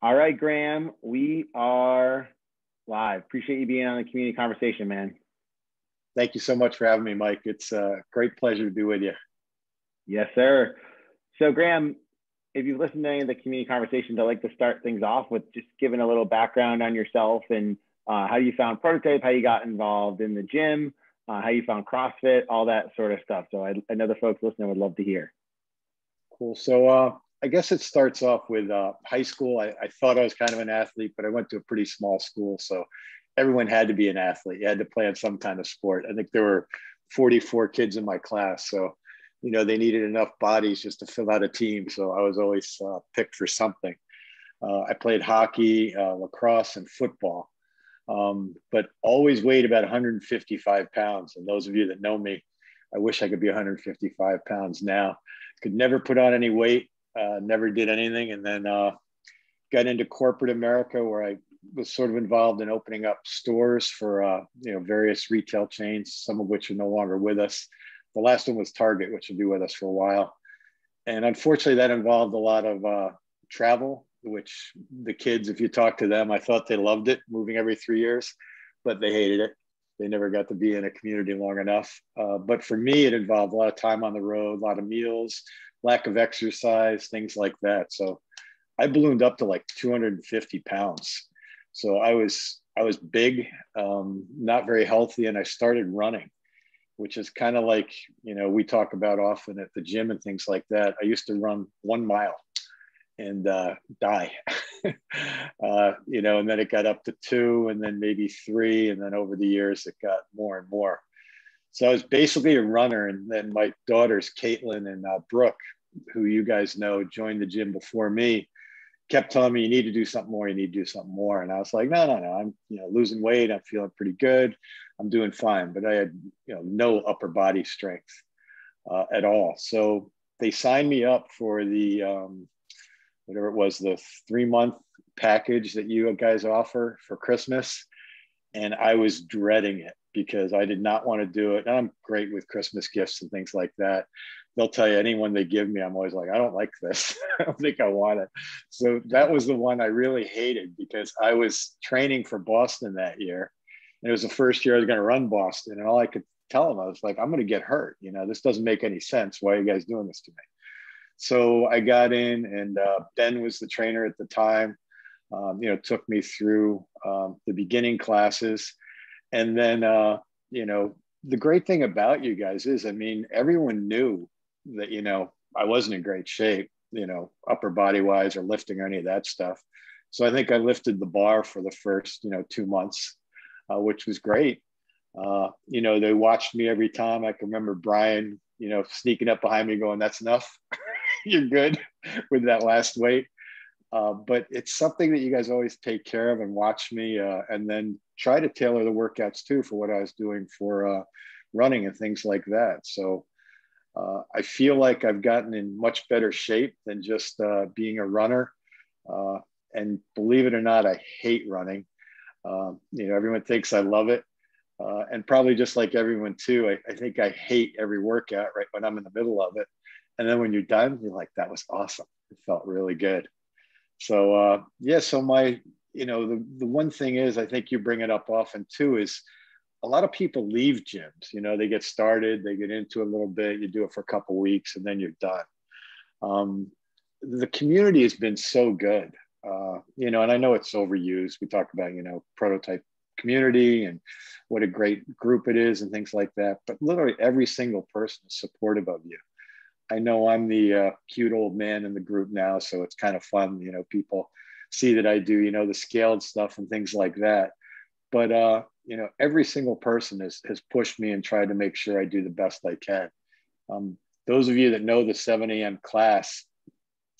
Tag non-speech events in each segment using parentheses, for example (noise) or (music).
All right, Graham, we are live. Appreciate you being on the community conversation, man. Thank you so much for having me, Mike. It's a great pleasure to be with you. Yes, sir. So, Graham, if you've listened to any of the community conversations, I'd like to start things off with just giving a little background on yourself and uh, how you found Prototype, how you got involved in the gym, uh, how you found CrossFit, all that sort of stuff. So, I, I know the folks listening would love to hear. Cool. So, uh, I guess it starts off with uh, high school. I, I, thought I was kind of an athlete, but I went to a pretty small school. So everyone had to be an athlete. You had to play on some kind of sport. I think there were 44 kids in my class. So, you know, they needed enough bodies just to fill out a team. So I was always uh, picked for something. Uh, I played hockey, uh, lacrosse, and football, um, but always weighed about 155 pounds. And those of you that know me, I wish I could be 155 pounds now. Could never put on any weight uh, never did anything, and then uh, got into corporate America where I was sort of involved in opening up stores for uh, you know various retail chains, some of which are no longer with us. The last one was Target, which will be with us for a while, and unfortunately, that involved a lot of uh, travel. Which the kids, if you talk to them, I thought they loved it, moving every three years, but they hated it. They never got to be in a community long enough. Uh, but for me, it involved a lot of time on the road, a lot of meals, lack of exercise, things like that. So I ballooned up to like 250 pounds. So I was I was big, um, not very healthy, and I started running, which is kind of like you know we talk about often at the gym and things like that. I used to run one mile and uh, die, (laughs) uh, you know, and then it got up to two, and then maybe three, and then over the years it got more and more. So I was basically a runner, and then my daughters, Caitlin and uh, Brooke, who you guys know, joined the gym before me, kept telling me you need to do something more, you need to do something more, and I was like, no, no, no, I'm you know losing weight, I'm feeling pretty good, I'm doing fine, but I had you know no upper body strength uh, at all. So they signed me up for the um, whatever it was, the three month package that you guys offer for Christmas, and I was dreading it because I did not want to do it. And I'm great with Christmas gifts and things like that. They'll tell you anyone they give me, I'm always like, I don't like this. (laughs) I don't think I want it. So that was the one I really hated because I was training for Boston that year. And it was the first year I was going to run Boston. And all I could tell them, I was like, I'm going to get hurt. You know, this doesn't make any sense. Why are you guys doing this to me? So I got in, and uh, Ben was the trainer at the time. Um, you know, took me through um, the beginning classes and then uh, you know the great thing about you guys is i mean everyone knew that you know i wasn't in great shape you know upper body wise or lifting or any of that stuff. So i think i lifted the bar for the first you know two months uh, which was great. Uh, you know they watched me every time. I can remember brian you know sneaking up behind me going that's enough. (laughs) You're good (laughs) with that last weight. Uh, but it's something that you guys always take care of and watch me uh, and then try to tailor the workouts too for what I was doing for uh, running and things like that. So uh, I feel like I've gotten in much better shape than just uh, being a runner. Uh, and believe it or not, I hate running. Um, you know, everyone thinks I love it. and probably just like everyone too, I, I think I hate every workout right when I'm in the middle of it. And then when you're done, you're like, that was awesome. It felt really good. So uh, yeah, so my you know the the one thing is I think you bring it up often too is a lot of people leave gyms. You know they get started, they get into a little bit, you do it for a couple weeks, and then you're done. Um, the community has been so good, uh, you know, and I know it's overused. We talk about you know prototype community and what a great group it is and things like that. But literally every single person is supportive of you. I know I'm the uh, cute old man in the group now, so it's kind of fun. You know, people see that I do, you know, the scaled stuff and things like that. But uh, you know, every single person has has pushed me and tried to make sure I do the best I can. Um, those of you that know the 7 a.m. class,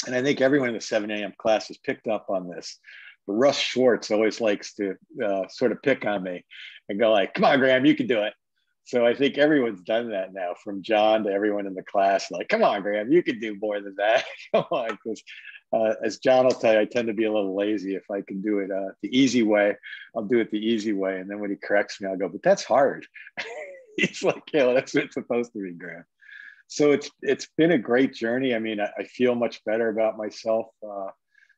and I think everyone in the 7 a.m. class has picked up on this. But Russ Schwartz always likes to uh, sort of pick on me and go like, "Come on, Graham, you can do it." So I think everyone's done that now, from John to everyone in the class. Like, come on, Graham, you can do more than that. (laughs) come on, because uh, as John will tell you, I tend to be a little lazy. If I can do it uh, the easy way, I'll do it the easy way. And then when he corrects me, I'll go, "But that's hard." (laughs) He's like, "Yeah, that's what it's supposed to be, Graham." So it's it's been a great journey. I mean, I, I feel much better about myself. Uh,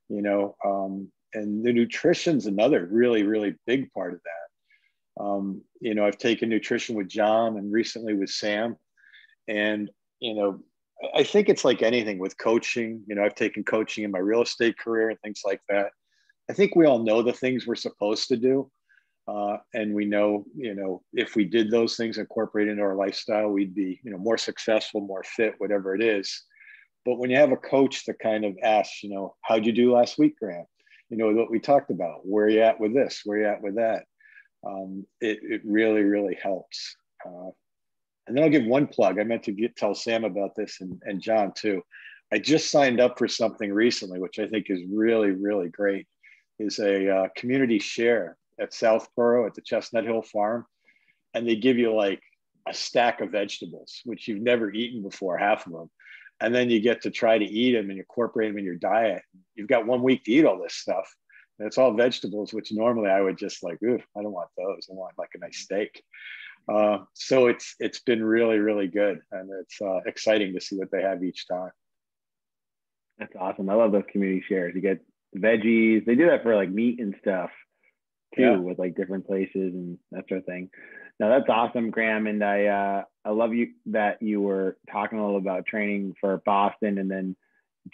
you know, um, and the nutrition's another really, really big part of that. Um, you know, I've taken nutrition with John and recently with Sam. And, you know, I think it's like anything with coaching. You know, I've taken coaching in my real estate career and things like that. I think we all know the things we're supposed to do. Uh, and we know, you know, if we did those things incorporate into our lifestyle, we'd be, you know, more successful, more fit, whatever it is. But when you have a coach that kind of asks, you know, how'd you do last week, Grant? You know, what we talked about, where you at with this, where you at with that? Um, it, it really, really helps. Uh, and then I'll give one plug. I meant to get, tell Sam about this and, and John too. I just signed up for something recently, which I think is really, really great, is a uh, community share at Southborough at the Chestnut Hill Farm. And they give you like a stack of vegetables, which you've never eaten before, half of them. And then you get to try to eat them and incorporate them in your diet. You've got one week to eat all this stuff. And it's all vegetables, which normally I would just like, ooh, I don't want those. I want like a nice steak. Uh, so it's it's been really really good, and it's uh, exciting to see what they have each time. That's awesome. I love those community shares. You get veggies. They do that for like meat and stuff too, yeah. with like different places and that sort of thing. Now that's awesome, Graham. And I uh, I love you that you were talking a little about training for Boston, and then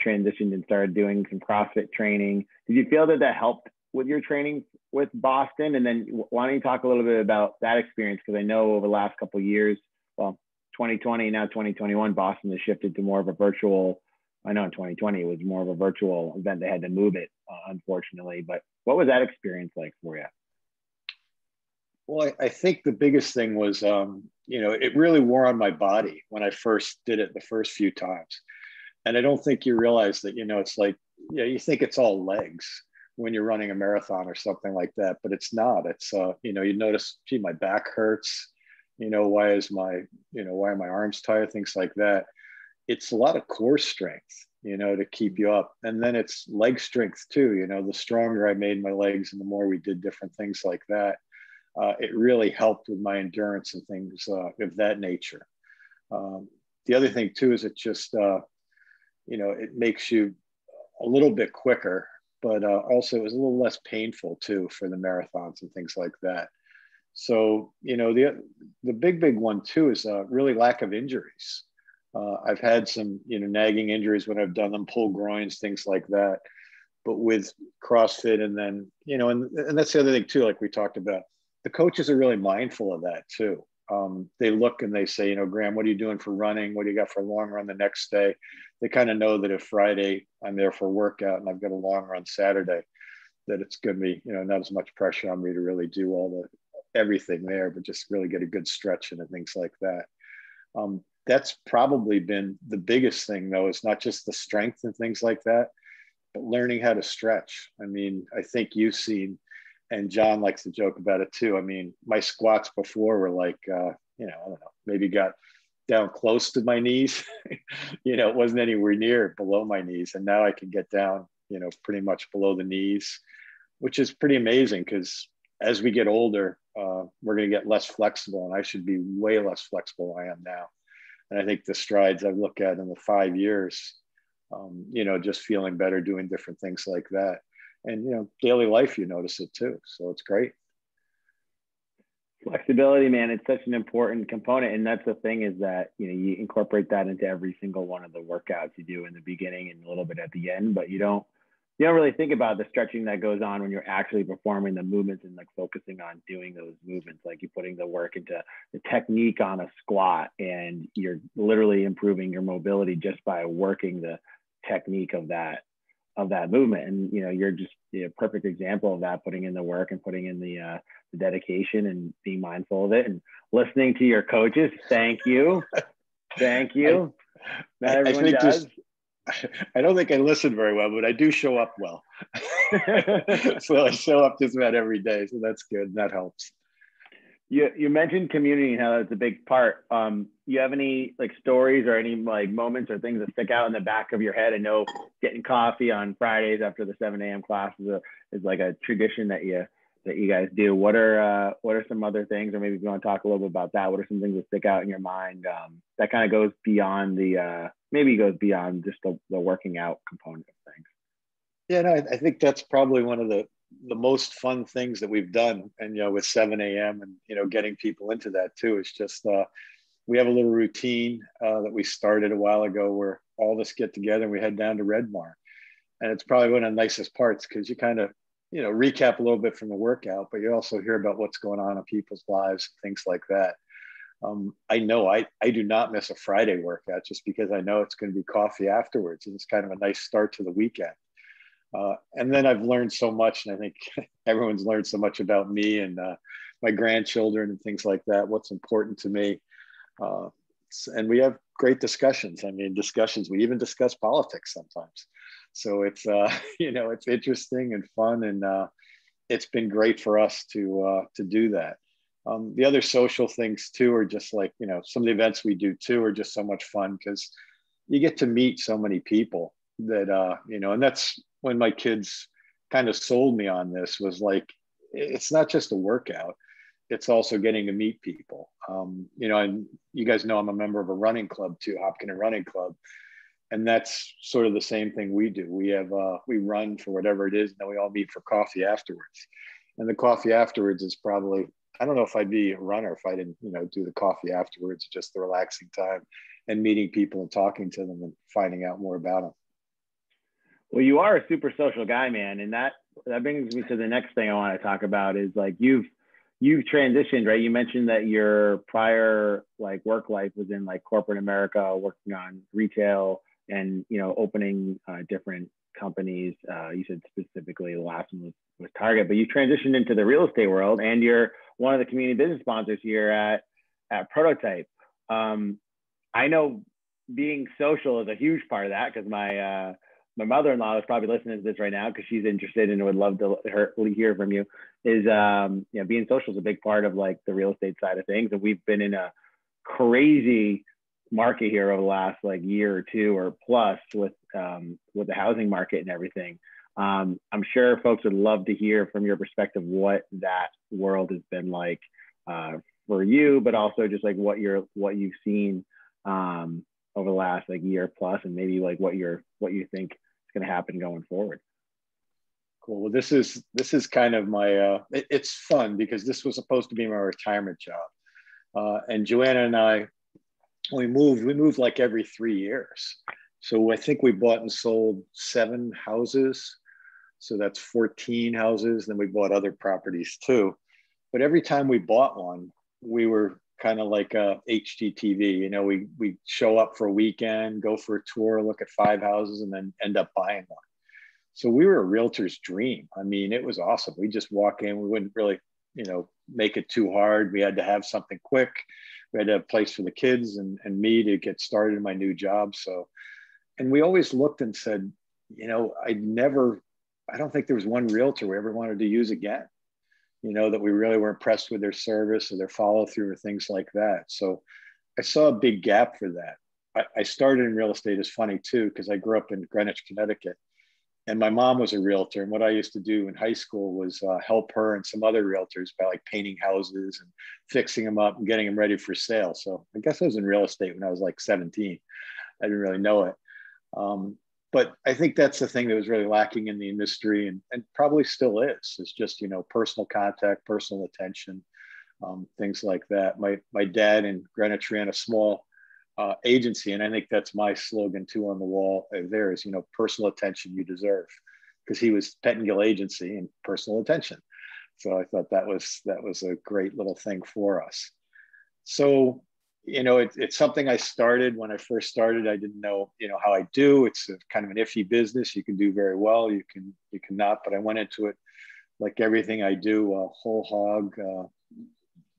transitioned and started doing some CrossFit training. Did you feel that that helped with your training with Boston? And then why don't you talk a little bit about that experience? Because I know over the last couple years, well, 2020 now 2021, Boston has shifted to more of a virtual. I know in 2020 it was more of a virtual event. They had to move it, uh, unfortunately. But what was that experience like for you? Well, I, I think the biggest thing was, um, you know, it really wore on my body when I first did it the first few times. And I don't think you realize that, you know, it's like, yeah, you think it's all legs when you're running a marathon or something like that, but it's not. It's uh, you know, you notice, gee, my back hurts. You know, why is my, you know, why are my arms tired? Things like that. It's a lot of core strength, you know, to keep you up. And then it's leg strength too. You know, the stronger I made my legs and the more we did different things like that, uh, it really helped with my endurance and things uh, of that nature. Um, the other thing too is it just, uh, you know, it makes you a little bit quicker but uh, also it was a little less painful too for the marathons and things like that. So you know the the big big one too is uh, really lack of injuries. Uh, I've had some you know nagging injuries when I've done them, pull groins, things like that. But with CrossFit and then you know and and that's the other thing too, like we talked about, the coaches are really mindful of that too. Um, they look and they say, you know, Graham, what are you doing for running? What do you got for a long run the next day? they kind of know that if Friday I'm there for a workout and I've got a long run Saturday, that it's going to be, you know, not as much pressure on me to really do all the everything there, but just really get a good stretch and things like that. Um, that's probably been the biggest thing, though, is not just the strength and things like that, but learning how to stretch. I mean, I think you've seen, and John likes to joke about it too. I mean, my squats before were like, uh, you know, I don't know, maybe got down close to my knees. (laughs) you know, it wasn't anywhere near below my knees. And now I can get down, you know, pretty much below the knees, which is pretty amazing because as we get older, uh, we're going to get less flexible. And I should be way less flexible I am now. And I think the strides I've looked at in the five years, um, you know, just feeling better, doing different things like that. And, you know, daily life, you notice it too. So it's great. Flexibility man it's such an important component. And that's the thing is that you know you incorporate that into every single one of the workouts you do in the beginning and a little bit at the end but you don't you don't really think about the stretching that goes on when you're actually performing the movements and like focusing on doing those movements like you're putting the work into the technique on a squat and you're literally improving your mobility just by working the technique of that of that movement and you know you're just a perfect example of that putting in the work and putting in the uh, the dedication and being mindful of it and listening to your coaches thank you thank you not everyone I does (laughs) I don't think I listen very well, but I do show up well. (laughs) so I show up just about every day. So that's good. That helps you you mentioned community and how that's a big part. Um, you have any like stories or any like moments or things that stick out in the back of your head? I know getting coffee on Fridays after the 7 a.m. class is, a, is like a tradition that you that you guys do. What are uh, what are some other things, or maybe if you want to talk a little bit about that, what are some things that stick out in your mind um, that kind of goes beyond the uh, maybe goes beyond just the, the working out component of things? Yeah, no, I, think that's probably one of the the most fun things that we've done. And you know, with 7 a.m. and you know, getting people into that too. It's just uh, we have a little routine uh, that we started a while ago where all of us get together and we head down to Redmar. And it's probably one of the nicest parts because you kind of, you know, recap a little bit from the workout, but you also hear about what's going on in people's lives, things like that. Um, I know I, I do not miss a Friday workout just because I know it's going to be coffee afterwards. And it's kind of a nice start to the weekend. Uh, and then I've learned so much, and I think (laughs) everyone's learned so much about me and uh, my grandchildren and things like that. What's important to me, uh, and we have great discussions. I mean, discussions. We even discuss politics sometimes. So it's uh, (laughs) you know it's interesting and fun, and uh, it's been great for us to uh, to do that. Um, the other social things too are just like you know some of the events we do too are just so much fun because you get to meet so many people that uh, you know, and that's when my kids kind of sold me on this was like it's not just a workout it's also getting to meet people. Um, you know and you guys know i'm a member of a running club too hopkinton running club. And that's sort of the same thing we do. We have uh, we run for whatever it is and then we all meet for coffee afterwards. And the coffee afterwards is probably i don't know if i'd be a runner if i didn't you know do the coffee afterwards just the relaxing time and meeting people and talking to them and finding out more about them well, you are a super social guy, man, and that that brings me to the next thing I want to talk about is like you've you've transitioned, right? You mentioned that your prior like work life was in like corporate America, working on retail and you know opening uh, different companies. Uh, you said specifically the last one was, was Target, but you transitioned into the real estate world, and you're one of the community business sponsors here at at Prototype. Um, I know being social is a huge part of that because my uh, my mother-in-law is probably listening to this right now because she's interested and would love to her, hear from you is um, you know being social is a big part of like the real estate side of things. And we've been in a crazy market here over the last like year or two or plus with um, with the housing market and everything. Um, i'm sure folks would love to hear from your perspective what that world has been like uh, for you but also just like what you're what you've seen um, over the last like year plus and maybe like what you're what you think going to happen going forward. Cool. Well, this is this is kind of my. Uh, it, it's fun because this was supposed to be my retirement job, uh, and Joanna and I, we moved. We moved like every three years. So I think we bought and sold seven houses. So that's 14 houses. Then we bought other properties too. But every time we bought one, we were kind of like a HGTV. You know, we we show up for a weekend, go for a tour, look at five houses, and then end up buying one. So we were a realtor's dream. I mean, it was awesome. We just walk in. We wouldn't really, you know, make it too hard. We had to have something quick. We had a place for the kids and, and me to get started in my new job. So, and we always looked and said, you know, I'd never, I don't think there was one realtor we ever wanted to use again you know, that we really were impressed with their service or their follow through or things like that. So I saw a big gap for that. I, I started in real estate is funny too, because I grew up in Greenwich, Connecticut. And my mom was a realtor. And what I used to do in high school was uh, help her and some other realtors by like painting houses and fixing them up and getting them ready for sale. So I guess I was in real estate when I was like 17. I didn't really know it. Um, but I think that's the thing that was really lacking in the industry and, and probably still is, is just, you know, personal contact, personal attention, um, things like that. My, my dad in Greenwich ran a small uh, agency. And I think that's my slogan too on the wall there is, you know, personal attention you deserve because he was Pettengill agency and personal attention. So I thought that was, that was a great little thing for us. So you know, it, it's something I started when I first started. I didn't know, you know, how I do. It's a, kind of an iffy business. You can do very well. You can, you cannot. But I went into it like everything I do, uh, whole hog. Uh,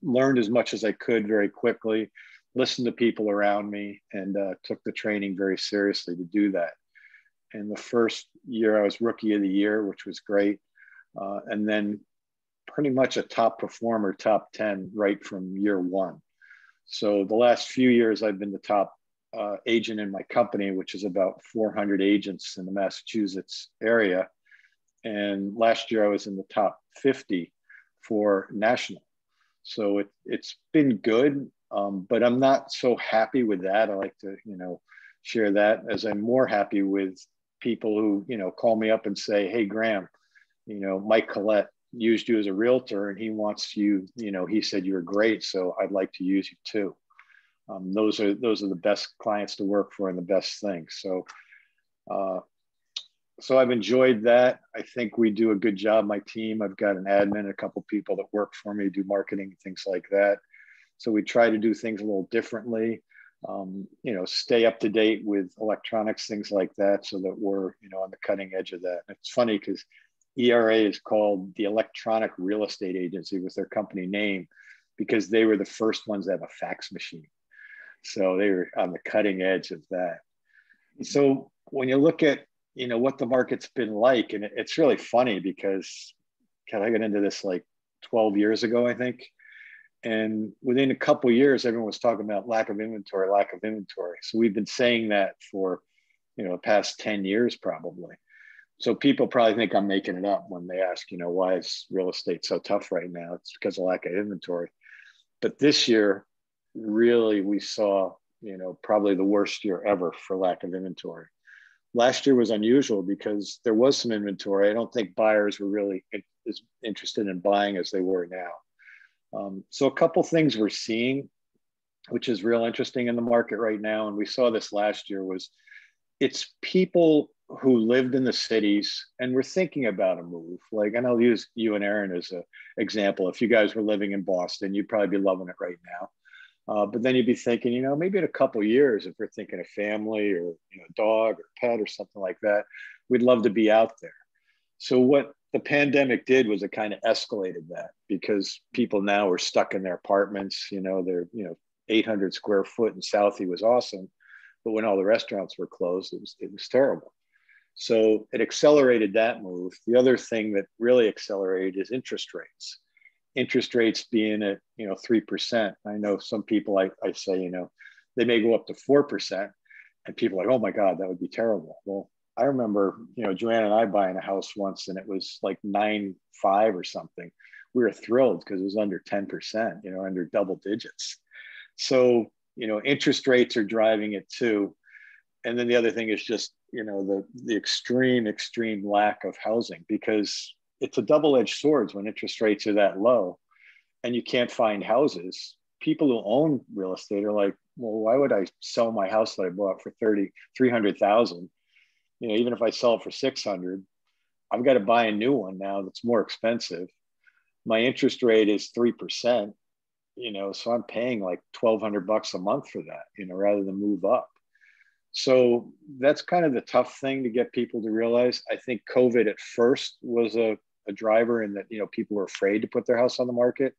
learned as much as I could very quickly. Listened to people around me, and uh, took the training very seriously to do that. And the first year, I was rookie of the year, which was great. Uh, and then pretty much a top performer, top 10 right from year one. So the last few years, I've been the top uh, agent in my company, which is about 400 agents in the Massachusetts area. And last year, I was in the top 50 for national. So it, it's been good, um, but I'm not so happy with that. I like to, you know, share that as I'm more happy with people who, you know, call me up and say, Hey, Graham, you know, Mike Collette used you as a realtor and he wants you, you know, he said you're great. So I'd like to use you too. Um, those are, those are the best clients to work for and the best things. So, uh, so I've enjoyed that. I think we do a good job. My team, I've got an admin, a couple people that work for me, do marketing, things like that. So we try to do things a little differently. Um, you know, stay up to date with electronics, things like that, so that we're you know on the cutting edge of that. It's funny because ERA is called the Electronic Real Estate Agency was their company name because they were the first ones to have a fax machine. So they were on the cutting edge of that. So when you look at you know what the market's been like and it's really funny because can i got into this like 12 years ago i think and within a couple years everyone was talking about lack of inventory lack of inventory so we've been saying that for you know the past 10 years probably so people probably think i'm making it up when they ask you know why is real estate so tough right now it's because of lack of inventory but this year really we saw you know probably the worst year ever for lack of inventory last year was unusual because there was some inventory. I don't think buyers were really as interested in buying as they were now. Um, so a couple things we're seeing, which is real interesting in the market right now, and we saw this last year, was it's people who lived in the cities and were thinking about a move. Like, and I'll use you and Aaron as an example. If you guys were living in Boston, you'd probably be loving it right now. Uh, but then you'd be thinking, you know, maybe in a couple years, if we're thinking a family or you know, dog or pet or something like that, we'd love to be out there. So what the pandemic did was it kind of escalated that because people now are stuck in their apartments. You know, they're you know 800 square foot in Southie was awesome, but when all the restaurants were closed, it was it was terrible. So it accelerated that move. The other thing that really accelerated is interest rates interest rates being at you know three percent. I know some people I, I say you know they may go up to four percent, and people like oh my god that would be terrible. Well, I remember you know Joanne and I buying a house once and it was like nine five or something. We were thrilled because it was under ten percent, you know, under double digits. So you know interest rates are driving it too, and then the other thing is just you know the the extreme extreme lack of housing because it's a double-edged sword when interest rates are that low and you can't find houses. People who own real estate are like well why would i sell my house that i bought for 30 300000 you know even if i sell it for 600 i've got to buy a new one now that's more expensive. My interest rate is 3% you know so i'm paying like 1200 bucks a month for that you know rather than move up. So that's kind of the tough thing to get people to realize. I think covid at first was a a driver in that you know people were afraid to put their house on the market.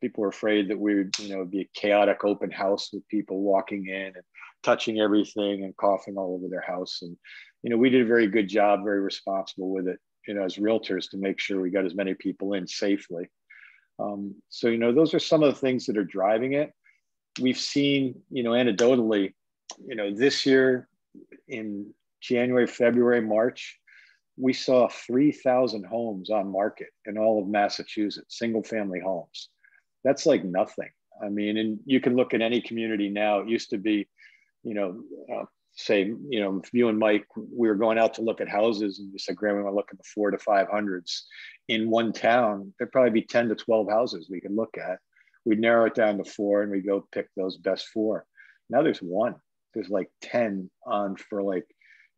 People were afraid that we would you know be a chaotic open house with people walking in and touching everything and coughing all over their house. And you know we did a very good job very responsible with it you know as realtors to make sure we got as many people in safely um, so you know those are some of the things that are driving it we've seen you know anecdotally you know this year in january february march we saw 3,000 homes on market in all of Massachusetts, single family homes. That's like nothing. I mean, and you can look at any community now. It used to be, you know, uh, say, you know, you and Mike, we were going out to look at houses and we said, Graham, we want to look at the four to 500s in one town, there'd probably be 10 to 12 houses we could look at. We'd narrow it down to four and we go pick those best four. Now there's one. There's like 10 on for like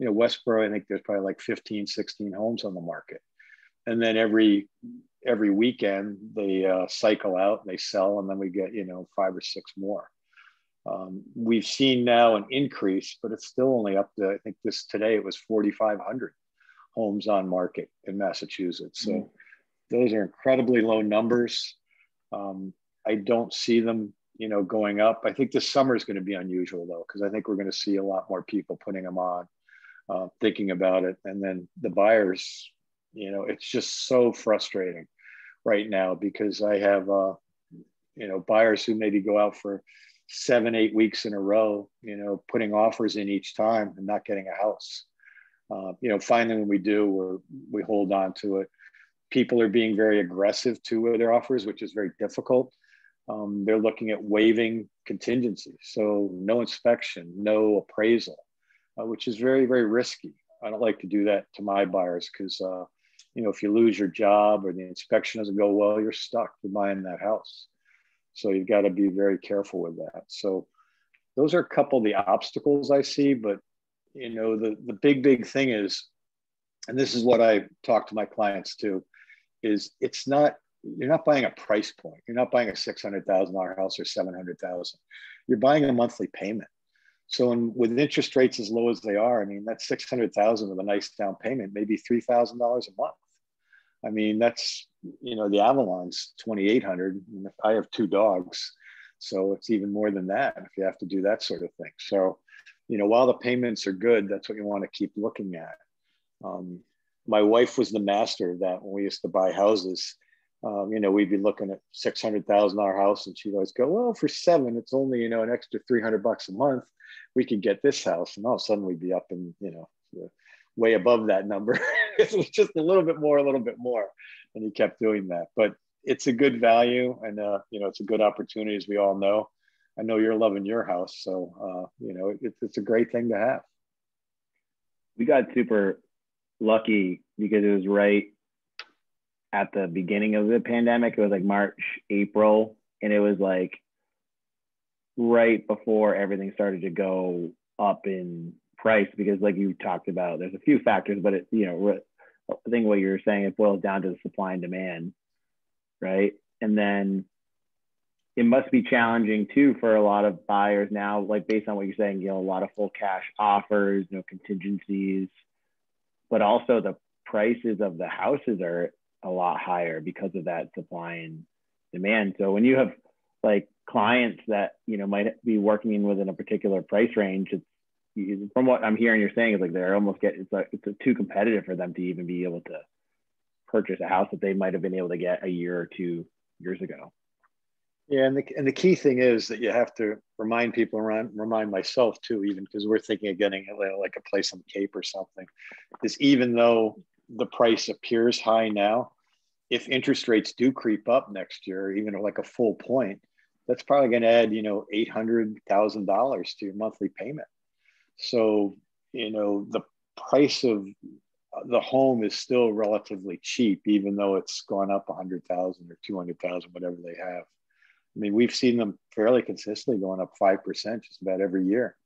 you know, Westborough, I think there's probably like 15, 16 homes on the market. And then every every weekend they uh, cycle out and they sell, and then we get you know five or six more. Um, we've seen now an increase, but it's still only up to I think this today it was 4,500 homes on market in Massachusetts. So mm-hmm. Those are incredibly low numbers. Um, I don't see them, you know, going up. I think this summer is going to be unusual though, because I think we're going to see a lot more people putting them on uh, thinking about it. And then the buyers, you know, it's just so frustrating right now because I have, uh, you know, buyers who maybe go out for seven, eight weeks in a row, you know, putting offers in each time and not getting a house. Uh, you know, finally, when we do, we we hold on to it. People are being very aggressive too with their offers, which is very difficult. Um, they're looking at waiving contingencies, so no inspection, no appraisal, uh, which is very, very risky. I don't like to do that to my buyers because, uh, you know, if you lose your job or the inspection doesn't go well, you're stuck. You're buying that house. So you've got to be very careful with that. So those are a couple of the obstacles I see. But, you know, the, the big, big thing is, and this is what I talk to my clients too, is it's not, you're not buying a price point. You're not buying a $600,000 house or 700,000. You're buying a monthly payment. So when, with interest rates as low as they are, I mean, that's 600,000 with a nice down payment, maybe $3,000 a month. I mean, that's, you know, the Avalon's 2,800. I have two dogs. So it's even more than that if you have to do that sort of thing. So, you know, while the payments are good, that's what you want to keep looking at. Um, my wife was the master of that when we used to buy houses. Um, you know, we'd be looking at six hundred thousand dollar house, and she'd always go, "Well, for seven, it's only you know an extra three hundred bucks a month." we could get this house. And all of a sudden we'd be up in you know way above that number. (laughs) It was just a little bit more a little bit more and he kept doing that. But it's a good value and uh, you know it's a good opportunity as we all know. I know you're loving your house so uh, you know it, it's a great thing to have. We got super lucky because it was right at the beginning of the pandemic. It was like march april and it was like right before everything started to go up in price because like you talked about there's a few factors but it you know i think what you're saying it boils down to the supply and demand right? And then it must be challenging too for a lot of buyers now like based on what you're saying you know a lot of full cash offers no contingencies but also the prices of the houses are a lot higher because of that supply and demand. So when you have like clients that you know might be working within a particular price range it's from what i'm hearing you're saying is like they're almost getting it's like it's too competitive for them to even be able to purchase a house that they might have been able to get a year or two years ago yeah and the, and the key thing is that you have to remind people around remind myself too even because we're thinking of getting like a place on the cape or something is even though the price appears high now if interest rates do creep up next year even like a full point that's probably going to add, you know, $800,000 to your monthly payment. So, you know, the price of uh, the home is still relatively cheap, even though it's gone up 100,000 or 200,000, whatever they have. I mean, we've seen them fairly consistently going up 5% just about every year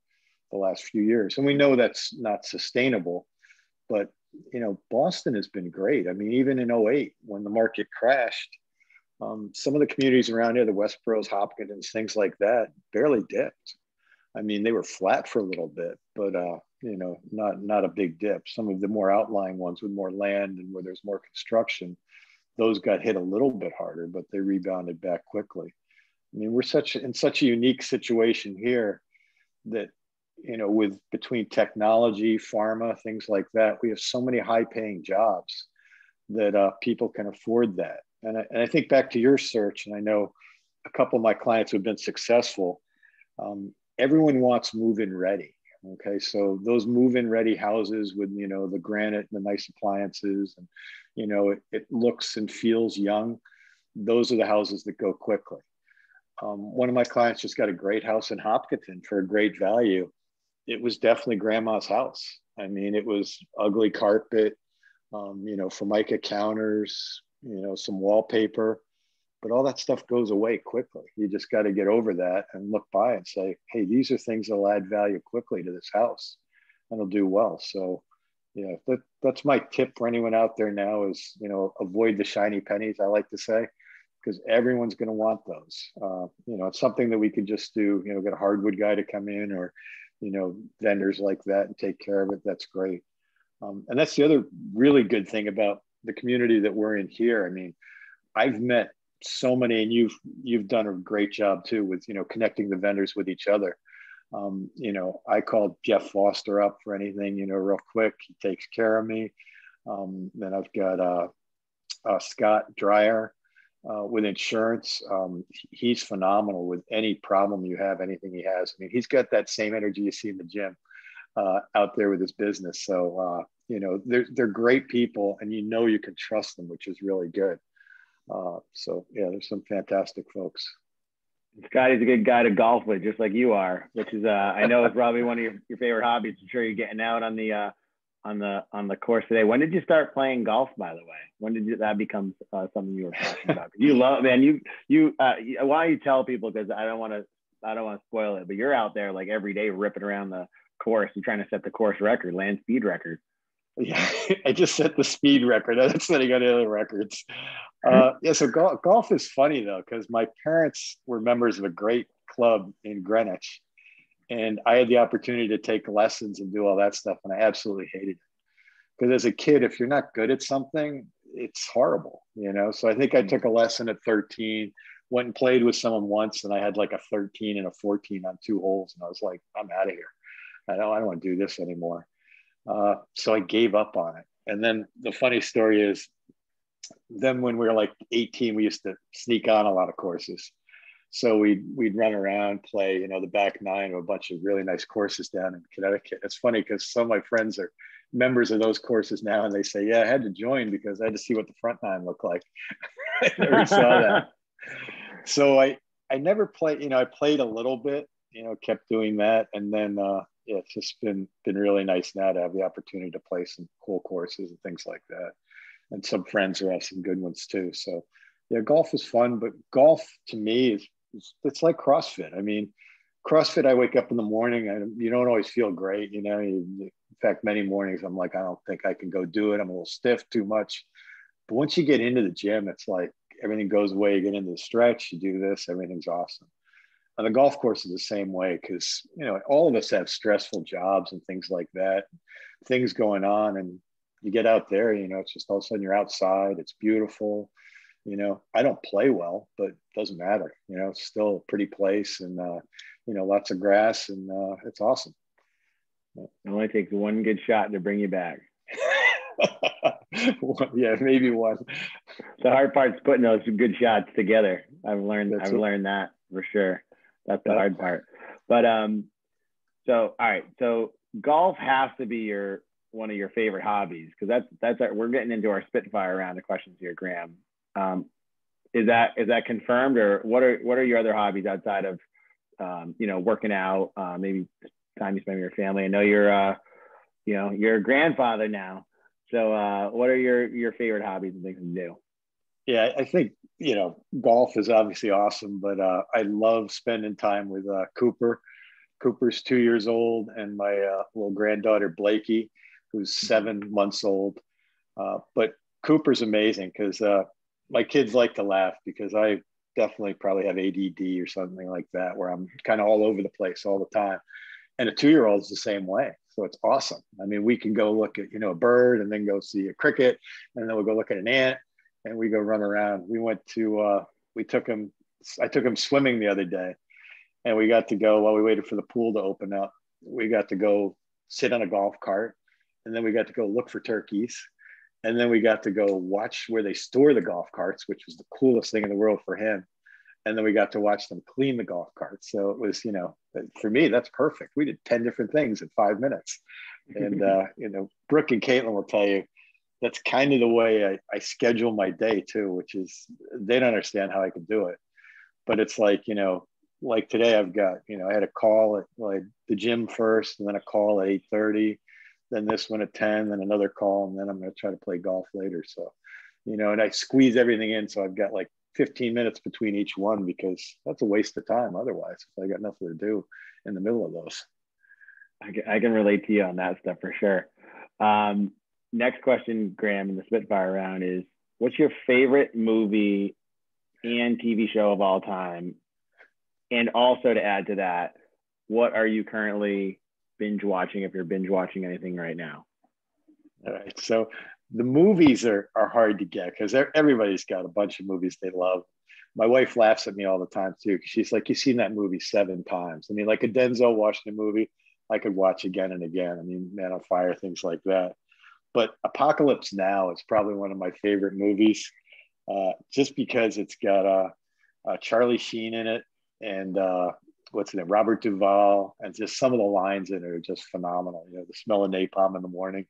the last few years. And we know that's not sustainable, but you know, Boston has been great. I mean, even in 08, when the market crashed, um, some of the communities around here, the Westboroughs, Hopkins, things like that, barely dipped. I mean, they were flat for a little bit, but uh, you know, not not a big dip. Some of the more outlying ones with more land and where there's more construction, those got hit a little bit harder, but they rebounded back quickly. I mean, we're such in such a unique situation here that you know, with between technology, pharma, things like that, we have so many high-paying jobs that uh, people can afford that. And I, and I think back to your search, and I know a couple of my clients who have been successful. Um, everyone wants move-in ready. Okay, so those move-in ready houses with you know the granite and the nice appliances, and you know it, it looks and feels young. Those are the houses that go quickly. Um, one of my clients just got a great house in Hopkinton for a great value. It was definitely grandma's house. I mean, it was ugly carpet, um, you know, formica counters, you know, some wallpaper, but all that stuff goes away quickly. You just got to get over that and look by and say, hey, these are things that'll add value quickly to this house and it'll do well. So, yeah, that, that's my tip for anyone out there now is, you know, avoid the shiny pennies, I like to say, because everyone's going to want those. Uh, you know, it's something that we could just do, you know, get a hardwood guy to come in or, you know, vendors like that and take care of it. That's great. Um, and that's the other really good thing about the community that we're in here. I mean, I've met so many, and you've you've done a great job too with you know connecting the vendors with each other. Um, you know, I called Jeff Foster up for anything, you know, real quick. He takes care of me. Um, then I've got uh, uh, Scott Dreyer uh, with insurance. Um, he's phenomenal with any problem you have, anything he has. I mean, he's got that same energy you see in the gym uh, out there with his business. So, uh, you know, they're, they're great people and you know you can trust them, which is really good. Uh, so, yeah, there's some fantastic folks. Scotty's a good guy to golf with, just like you are, which is, uh, I know, is probably one of your, your favorite hobbies. I'm sure you're getting out on the, uh, on the on the course today. When did you start playing golf? By the way, when did you, that become uh, something you were talking about? You love man. You you uh, why don't you tell people because I don't want to I don't want to spoil it, but you're out there like every day ripping around the course and trying to set the course record, land speed record. Yeah, (laughs) I just set the speed record. (laughs) That's setting on other records. Uh, yeah, so golf, golf is funny though because my parents were members of a great club in Greenwich, and I had the opportunity to take lessons and do all that stuff, and I absolutely hated it. Because as a kid, if you're not good at something, it's horrible, you know. So I think I took a lesson at 13, went and played with someone once, and I had like a 13 and a 14 on two holes, and I was like, I'm out of here. I don't, I don't want to do this anymore. Uh, so I gave up on it. And then the funny story is, then when we were like 18, we used to sneak on a lot of courses. So we'd we'd run around, play, you know, the back nine of a bunch of really nice courses down in Connecticut. It's funny because some of my friends are members of those courses now, and they say, "Yeah, I had to join because I had to see what the front nine looked like." (laughs) I never saw that. (laughs) So I I never played. You know, I played a little bit. You know, kept doing that, and then uh, yeah, it's just been been really nice now to have the opportunity to play some cool courses and things like that. And some friends who have some good ones too. So yeah, golf is fun, but golf to me is, is it's like CrossFit. I mean, CrossFit, I wake up in the morning and you don't always feel great. You know, in fact, many mornings I'm like, I don't think I can go do it. I'm a little stiff too much. But once you get into the gym, it's like everything goes away. You get into the stretch, you do this, everything's awesome on the golf course is the same way because you know all of us have stressful jobs and things like that things going on and you get out there you know it's just all of a sudden you're outside it's beautiful you know i don't play well but it doesn't matter you know it's still a pretty place and uh, you know lots of grass and uh, it's awesome. It only takes one good shot to bring you back. (laughs) Yeah maybe one. The hard part's putting those good shots together. I've learned That's i've learned that for sure. That's the hard part. But um, so all right, so golf has to be your one of your favorite hobbies because that's that's our, we're getting into our spitfire round of questions here, Graham. Um, is that is that confirmed, or what are what are your other hobbies outside of um, you know working out, uh, maybe time you spend with your family? I know you're uh, you know you're a grandfather now, so uh, what are your your favorite hobbies and things to do? Yeah, I think you know golf is obviously awesome, but uh, I love spending time with uh, Cooper. Cooper's two years old, and my uh, little granddaughter Blakey, who's seven months old. Uh, but Cooper's amazing because uh, my kids like to laugh because I definitely probably have ADD or something like that, where I'm kind of all over the place all the time. And a two-year-old is the same way, so it's awesome. I mean, we can go look at you know a bird, and then go see a cricket, and then we'll go look at an ant, and we go run around. We went to uh, we took him. I took him swimming the other day, and we got to go while we waited for the pool to open up. We got to go sit on a golf cart, and then we got to go look for turkeys, and then we got to go watch where they store the golf carts, which was the coolest thing in the world for him. And then we got to watch them clean the golf carts. So it was, you know, for me, that's perfect. We did 10 different things in five minutes. And, uh, (laughs) you know, Brooke and Caitlin will tell you, that's kind of the way I, I schedule my day too, which is they don't understand how I can do it. But it's like, you know, like today I've got, you know, I had a call at like the gym first and then a call at 8:30, then this one at 10, then another call, and then I'm gonna try to play golf later. So, you know, and I squeeze everything in. So I've got like 15 minutes between each one because that's a waste of time otherwise if I got nothing to do in the middle of those. I can, I can relate to you on that stuff for sure. Um, next question, Graham, in the Spitfire round is what's your favorite movie and TV show of all time? And also to add to that, what are you currently binge watching if you're binge watching anything right now? All right. So the movies are, are hard to get because everybody's got a bunch of movies they love. My wife laughs at me all the time too. Because she's like, You've seen that movie seven times. I mean, like a Denzel Washington movie, I could watch again and again. I mean, Man on Fire, things like that. But Apocalypse Now is probably one of my favorite movies, uh, just because it's got uh, uh, Charlie Sheen in it and what's it, Robert Duvall, and just some of the lines in it are just phenomenal. You know, the smell of napalm in the morning,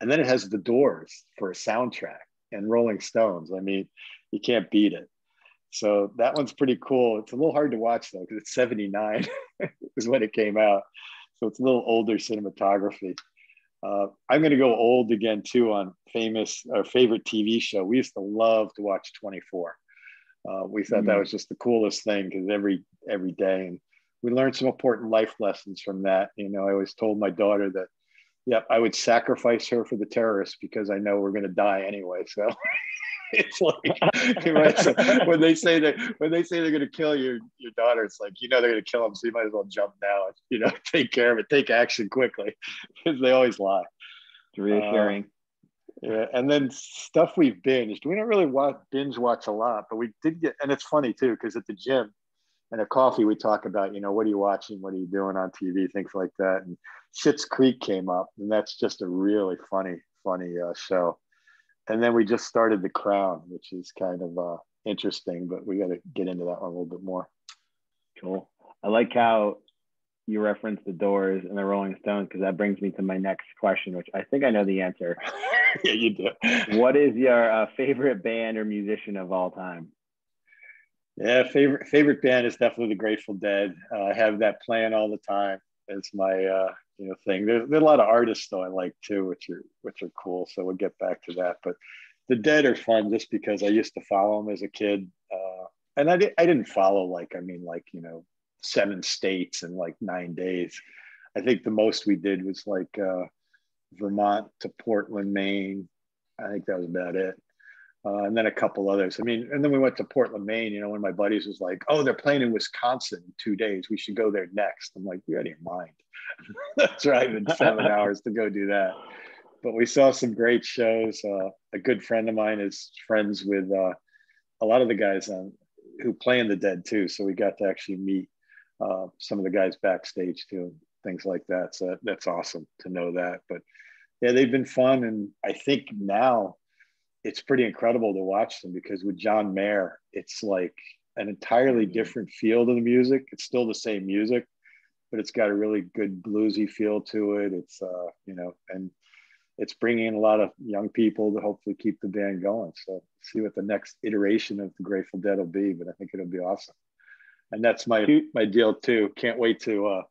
and then it has The Doors for a soundtrack and Rolling Stones. I mean, you can't beat it. So that one's pretty cool. It's a little hard to watch though because it's 79 (laughs) is when it came out. So it's a little older cinematography. Uh, I'm going to go old again too on famous our favorite TV show. We used to love to watch 24. Uh, we thought mm that was just the coolest thing because every every day, and we learned some important life lessons from that. You know, I always told my daughter that, yeah, I would sacrifice her for the terrorists because I know we're going to die anyway. So (laughs) it's like when they say that when they say they're going to kill your your daughter, it's like you know they're going to kill them, so you might as well jump now. And, you know, (laughs) take care of it, take action quickly, (laughs) because they always lie. It's reassuring. Uh, yeah, and then stuff we've binged. We don't really watch binge watch a lot, but we did get, and it's funny too because at the gym and at coffee we talk about you know what are you watching, what are you doing on TV, things like that. And Schitt's Creek came up, and that's just a really funny, funny uh, show. And then we just started the crown which is kind of uh, interesting but we got to get into that one a little bit more. Cool. I like how you reference the doors and the rolling stones because that brings me to my next question which i think i know the answer. (laughs) Yeah you do. What is your uh, favorite band or musician of all time yeah favorite favorite band is definitely the grateful dead uh, i have that playing all the time it's my uh, you know thing. There's, there's a lot of artists though I like too, which are which are cool. So we'll get back to that. But the Dead are fun just because I used to follow them as a kid, uh, and I di- I didn't follow like I mean like you know seven states in like nine days. I think the most we did was like uh, Vermont to Portland, Maine. I think that was about it. Uh, and then a couple others. I mean, and then we went to Portland, Maine. You know, one of my buddies was like, "Oh, they're playing in Wisconsin in two days. We should go there next." I'm like, "You out of your mind?" (laughs) driving seven (laughs) hours to go do that. But we saw some great shows. Uh, a good friend of mine is friends with uh, a lot of the guys on, who play in the Dead too. So we got to actually meet uh, some of the guys backstage too, things like that. So that's awesome to know that. But yeah, they've been fun, and I think now it's pretty incredible to watch them because with John Mayer, it's like an entirely mm-hmm. different feel to the music. It's still the same music, but it's got a really good bluesy feel to it. It's uh, you know, and it's bringing in a lot of young people to hopefully keep the band going. So see what the next iteration of the Grateful Dead will be, but I think it'll be awesome. And that's my my deal too. Can't wait to uh,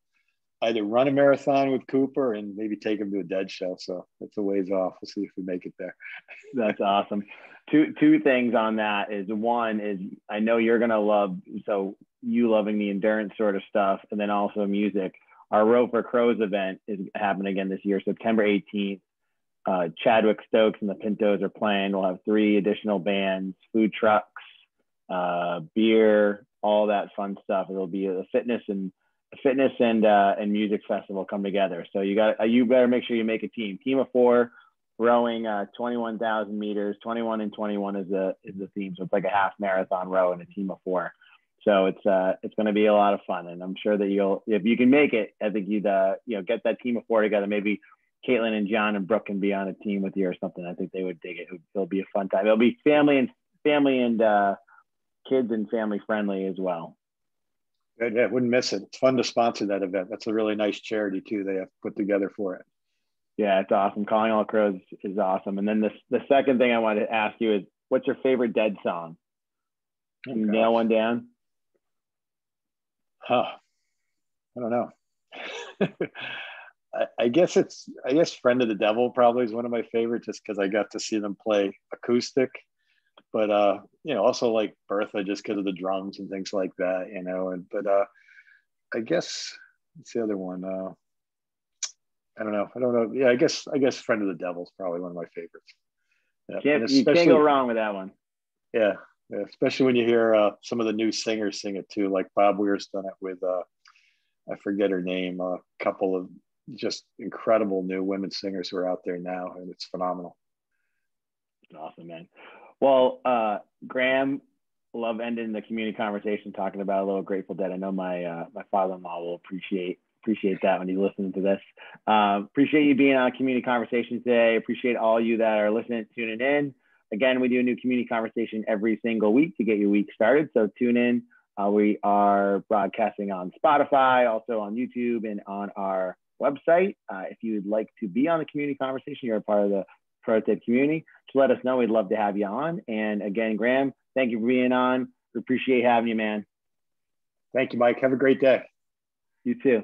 either run a marathon with Cooper and maybe take him to a Dead show. So it's a ways off. We'll see if we make it there. (laughs) that's awesome. Two two things on that is one is I know you're gonna love so you loving the endurance sort of stuff, and then also music. Our Row for Crows event is happening again this year, September 18th. Uh, Chadwick Stokes and the Pintos are playing. We'll have three additional bands, food trucks, uh, beer, all that fun stuff. It'll be a fitness and fitness and uh, and music festival come together. So you got you better make sure you make a team. Team of four, rowing uh, 21,000 meters. 21 and 21 is the is the theme. So it's like a half marathon row and a team of four. So it's uh it's going to be a lot of fun, and I'm sure that you'll if you can make it, I think you'd uh you know get that team of four together. Maybe Caitlin and John and Brooke can be on a team with you or something. I think they would dig it. It'll be a fun time. It'll be family and family and uh, kids and family friendly as well. Yeah, wouldn't miss it. It's fun to sponsor that event. That's a really nice charity too. They have put together for it. Yeah, it's awesome. Calling all crows is awesome. And then the the second thing I wanted to ask you is, what's your favorite Dead song? Oh, Can you oh, nail one down? Huh. I don't know. (laughs) I, I, guess it's I guess Friend of the Devil probably is one of my favorites just because I got to see them play acoustic. But uh, you know, also like Bertha just because of the drums and things like that, you know. And but uh I guess it's the other one? Uh I don't know. I don't know. Yeah, I guess I guess Friend of the Devil is probably one of my favorites. Yeah. Can't, you can't go wrong with that one. Yeah, yeah, especially when you hear uh, some of the new singers sing it too, like Bob Weir's done it with, uh, I forget her name, a couple of just incredible new women singers who are out there now, and it's phenomenal. Awesome, man. Well, uh, Graham, love ending the community conversation talking about a little Grateful Dead. I know my uh, my father-in-law will appreciate appreciate that when he's listening to this. Uh, appreciate you being on community conversation today. Appreciate all you that are listening, tuning in. Again, we do a new community conversation every single week to get your week started. So tune in. Uh, we are broadcasting on Spotify, also on YouTube, and on our website. Uh, if you would like to be on the community conversation, you're a part of the prototype community, just let us know. We'd love to have you on. And again, Graham, thank you for being on. We appreciate having you, man. Thank you, Mike. Have a great day. You too.